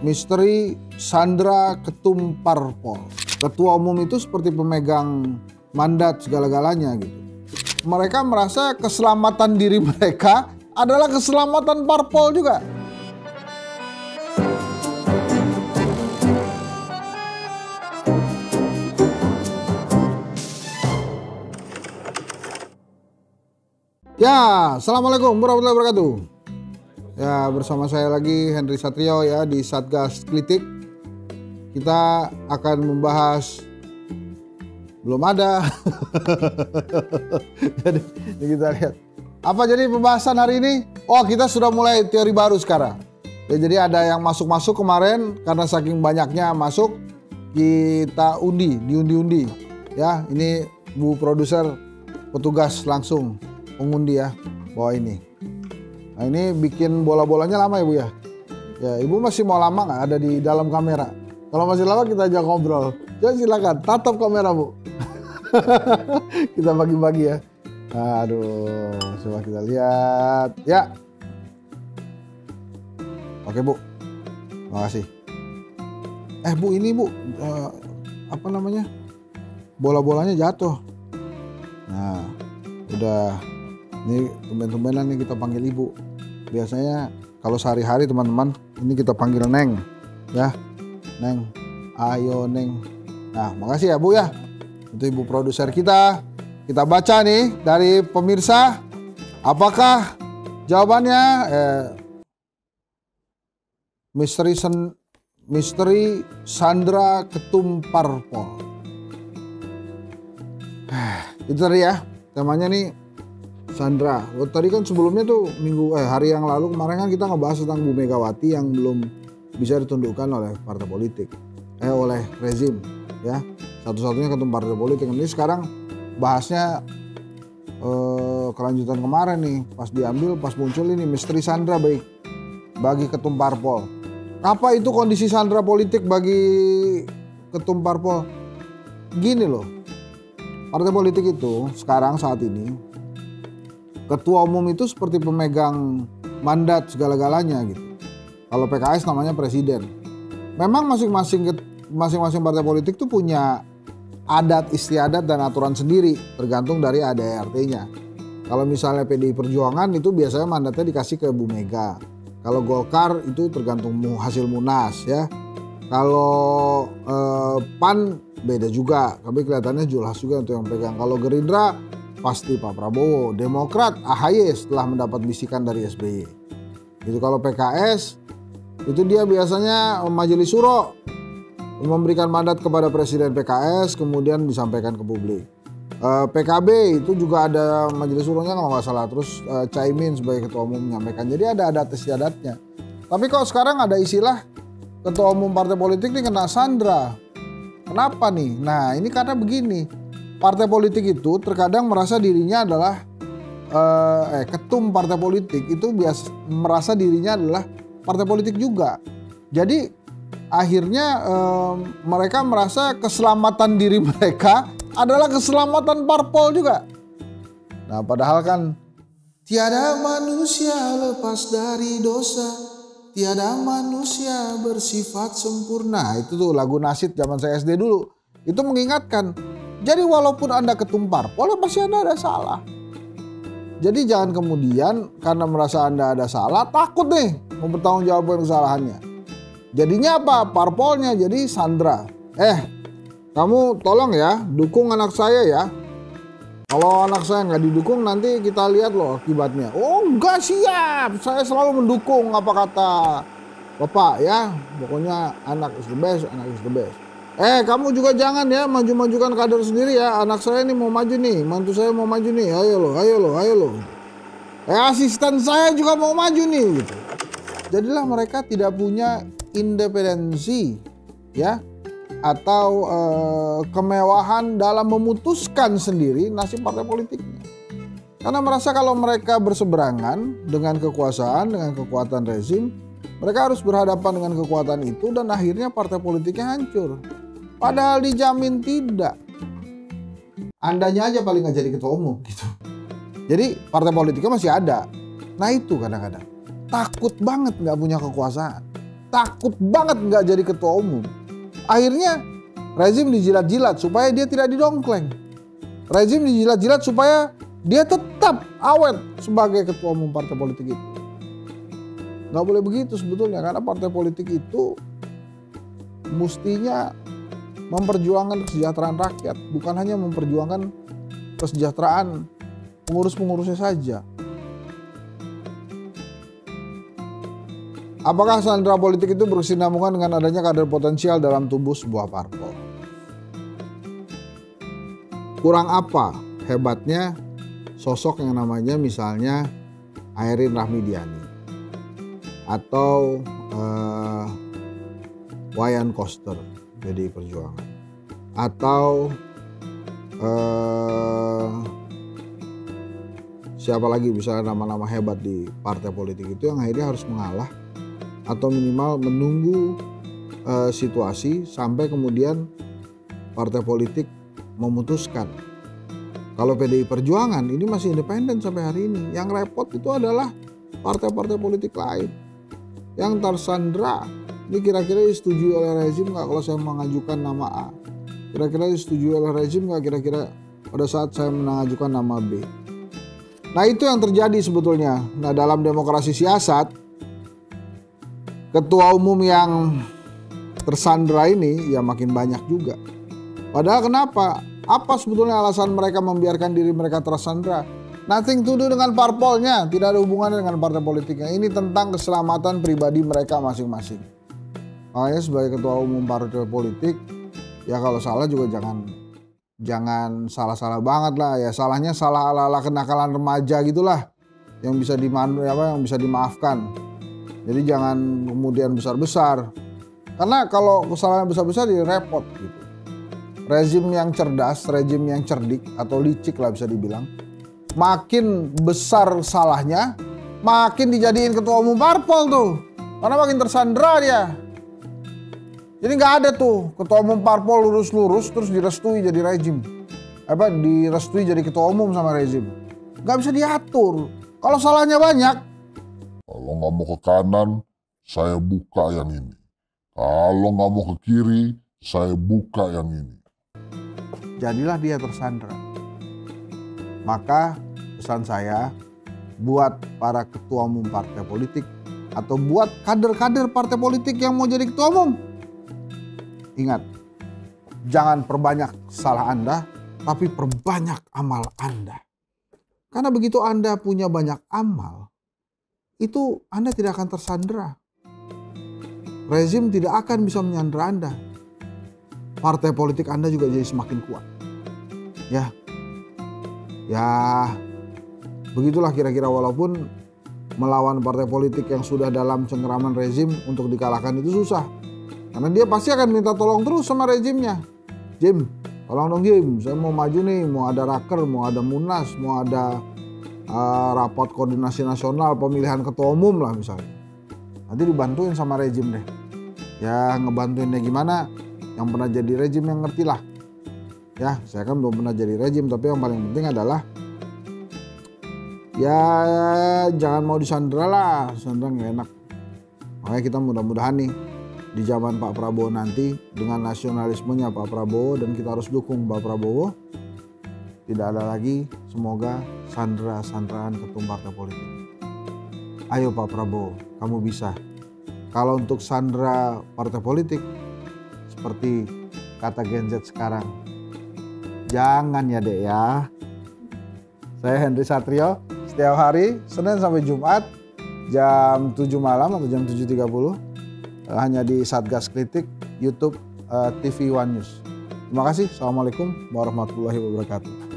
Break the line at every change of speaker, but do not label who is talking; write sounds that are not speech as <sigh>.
misteri Sandra Ketum Parpol. Ketua umum itu seperti pemegang mandat segala-galanya gitu. Mereka merasa keselamatan diri mereka adalah keselamatan parpol juga. Ya, Assalamualaikum warahmatullahi wabarakatuh. Ya, bersama saya lagi Henry Satrio ya di Satgas Kritik. Kita akan membahas belum ada. <laughs> jadi kita lihat. Apa jadi pembahasan hari ini? Oh, kita sudah mulai teori baru sekarang. Ya, jadi ada yang masuk-masuk kemarin karena saking banyaknya masuk kita undi, diundi-undi. Ya, ini Bu produser petugas langsung mengundi ya bahwa ini. Nah ini bikin bola-bolanya lama ya Bu ya? Ya Ibu masih mau lama nggak ada di dalam kamera? Kalau masih lama kita aja ngobrol. Ya silakan, tatap kamera Bu. <laughs> kita bagi-bagi ya. Aduh, coba kita lihat. Ya. Oke Bu, makasih. Eh Bu ini Bu, uh, apa namanya? Bola-bolanya jatuh. Nah, udah ini tumben-tumbenan nih kita panggil ibu. Biasanya kalau sehari-hari teman-teman ini kita panggil Neng. Ya. Neng. Ayo Neng. Nah, makasih ya Bu ya. Itu ibu produser kita. Kita baca nih dari pemirsa. Apakah jawabannya eh, misteri sen, misteri Sandra Ketum Parpol. Itu tadi ya. Temanya nih Sandra. Oh, tadi kan sebelumnya tuh minggu eh hari yang lalu kemarin kan kita ngebahas tentang Bu Megawati yang belum bisa ditundukkan oleh partai politik. Eh oleh rezim ya. Satu-satunya ketum partai politik. Ini sekarang bahasnya eh, kelanjutan kemarin nih. Pas diambil pas muncul ini misteri Sandra baik bagi ketum parpol. Apa itu kondisi Sandra politik bagi ketum parpol? Gini loh. Partai politik itu sekarang saat ini ketua umum itu seperti pemegang mandat segala-galanya gitu. Kalau PKS namanya presiden. Memang masing-masing masing-masing partai politik tuh punya adat istiadat dan aturan sendiri tergantung dari ADRT-nya. Kalau misalnya PDI Perjuangan itu biasanya mandatnya dikasih ke Bu Mega. Kalau Golkar itu tergantung hasil Munas ya. Kalau eh, PAN beda juga, tapi kelihatannya jelas juga untuk yang pegang. Kalau Gerindra pasti Pak Prabowo. Demokrat AHY setelah mendapat bisikan dari SBY. Itu kalau PKS itu dia biasanya majelis suro. Memberikan mandat kepada presiden PKS kemudian disampaikan ke publik. Eh, PKB itu juga ada majelis suronya kalau nggak salah. Terus uh, Caimin sebagai ketua umum menyampaikan. Jadi ada adat istiadatnya. Tapi kok sekarang ada istilah ketua umum partai politik ini kena sandra. Kenapa nih? Nah ini karena begini partai politik itu terkadang merasa dirinya adalah eh, eh ketum partai politik itu biasa merasa dirinya adalah partai politik juga. Jadi akhirnya eh, mereka merasa keselamatan diri <laughs> mereka adalah keselamatan parpol juga. Nah, padahal kan tiada manusia lepas dari dosa. Tiada manusia bersifat sempurna. Itu tuh lagu nasid zaman saya SD dulu. Itu mengingatkan jadi walaupun Anda ketumpar, parpol, pasti Anda ada salah. Jadi jangan kemudian karena merasa Anda ada salah, takut nih mempertanggungjawabkan kesalahannya. Jadinya apa? Parpolnya jadi Sandra. Eh, kamu tolong ya, dukung anak saya ya. Kalau anak saya nggak didukung nanti kita lihat loh akibatnya. Oh enggak siap, saya selalu mendukung apa kata bapak ya. Pokoknya anak is the best, anak is the best. Eh kamu juga jangan ya maju-majukan kader sendiri ya. Anak saya ini mau maju nih, mantu saya mau maju nih. Ayo loh, ayo loh, ayo loh. Eh asisten saya juga mau maju nih gitu. Jadilah mereka tidak punya independensi ya atau eh, kemewahan dalam memutuskan sendiri nasib partai politiknya. Karena merasa kalau mereka berseberangan dengan kekuasaan, dengan kekuatan rezim, mereka harus berhadapan dengan kekuatan itu dan akhirnya partai politiknya hancur. Padahal dijamin tidak. Andanya aja paling nggak jadi ketua umum gitu. Jadi partai politiknya masih ada. Nah itu kadang-kadang takut banget nggak punya kekuasaan. takut banget nggak jadi ketua umum. Akhirnya rezim dijilat-jilat supaya dia tidak didongkleng. Rezim dijilat-jilat supaya dia tetap awet sebagai ketua umum partai politik itu. Nggak boleh begitu sebetulnya karena partai politik itu mestinya memperjuangkan kesejahteraan rakyat, bukan hanya memperjuangkan kesejahteraan pengurus-pengurusnya saja. Apakah sandera politik itu berkesinambungan dengan adanya kader potensial dalam tubuh sebuah parpol? Kurang apa hebatnya sosok yang namanya misalnya Airin Rahmidiani atau uh, Wayan Koster jadi perjuangan atau uh, siapa lagi bisa nama-nama hebat di partai politik itu yang akhirnya harus mengalah atau minimal menunggu uh, situasi sampai kemudian partai politik memutuskan. Kalau PDI Perjuangan ini masih independen sampai hari ini. Yang repot itu adalah partai-partai politik lain. Yang tersandra, ini kira-kira disetujui oleh rezim nggak kalau saya mengajukan nama A? Kira-kira disetujui oleh rezim nggak kira-kira pada saat saya mengajukan nama B? Nah itu yang terjadi sebetulnya. Nah dalam demokrasi siasat, ketua umum yang tersandra ini ya makin banyak juga. Padahal kenapa? Apa sebetulnya alasan mereka membiarkan diri mereka tersandra? Nothing to do dengan parpolnya, tidak ada hubungannya dengan partai politiknya. Ini tentang keselamatan pribadi mereka masing-masing. Makanya sebagai ketua umum partai politik, ya kalau salah juga jangan jangan salah-salah banget lah ya salahnya salah ala-ala kenakalan remaja gitulah yang bisa dimanu apa yang bisa dimaafkan jadi jangan kemudian besar-besar. Karena kalau kesalahan besar-besar jadi repot gitu. Rezim yang cerdas, rezim yang cerdik atau licik lah bisa dibilang. Makin besar salahnya, makin dijadiin ketua umum parpol tuh. Karena makin tersandra dia. Jadi nggak ada tuh ketua umum parpol lurus-lurus terus direstui jadi rezim. Apa direstui jadi ketua umum sama rezim. Nggak bisa diatur. Kalau salahnya banyak,
kalau nggak mau ke kanan, saya buka yang ini. Kalau nggak mau ke kiri, saya buka yang ini.
Jadilah dia tersandra. Maka pesan saya buat para ketua umum partai politik atau buat kader-kader partai politik yang mau jadi ketua umum. Ingat, jangan perbanyak salah Anda, tapi perbanyak amal Anda. Karena begitu Anda punya banyak amal, itu Anda tidak akan tersandera. Rezim tidak akan bisa menyandera Anda. Partai politik Anda juga jadi semakin kuat. Ya, ya begitulah kira-kira walaupun melawan partai politik yang sudah dalam cengkeraman rezim untuk dikalahkan itu susah. Karena dia pasti akan minta tolong terus sama rezimnya. Jim, tolong dong Jim, saya mau maju nih, mau ada raker, mau ada munas, mau ada uh, rapat koordinasi nasional pemilihan ketua umum lah misalnya. Nanti dibantuin sama rejim deh. Ya ngebantuinnya gimana? Yang pernah jadi rejim yang ngerti lah. Ya saya kan belum pernah jadi rejim tapi yang paling penting adalah ya jangan mau disandra lah. Sandra nggak enak. Makanya kita mudah-mudahan nih di zaman Pak Prabowo nanti dengan nasionalismenya Pak Prabowo dan kita harus dukung Pak Prabowo tidak ada lagi semoga sandra-sandraan ketum partai politik. Ayo Pak Prabowo, kamu bisa. Kalau untuk sandra partai politik, seperti kata Gen Z sekarang, jangan ya dek ya. Saya Henry Satrio, setiap hari Senin sampai Jumat jam 7 malam atau jam 7.30 hanya di Satgas Kritik YouTube eh, TV One News. Terima kasih. Assalamualaikum warahmatullahi wabarakatuh.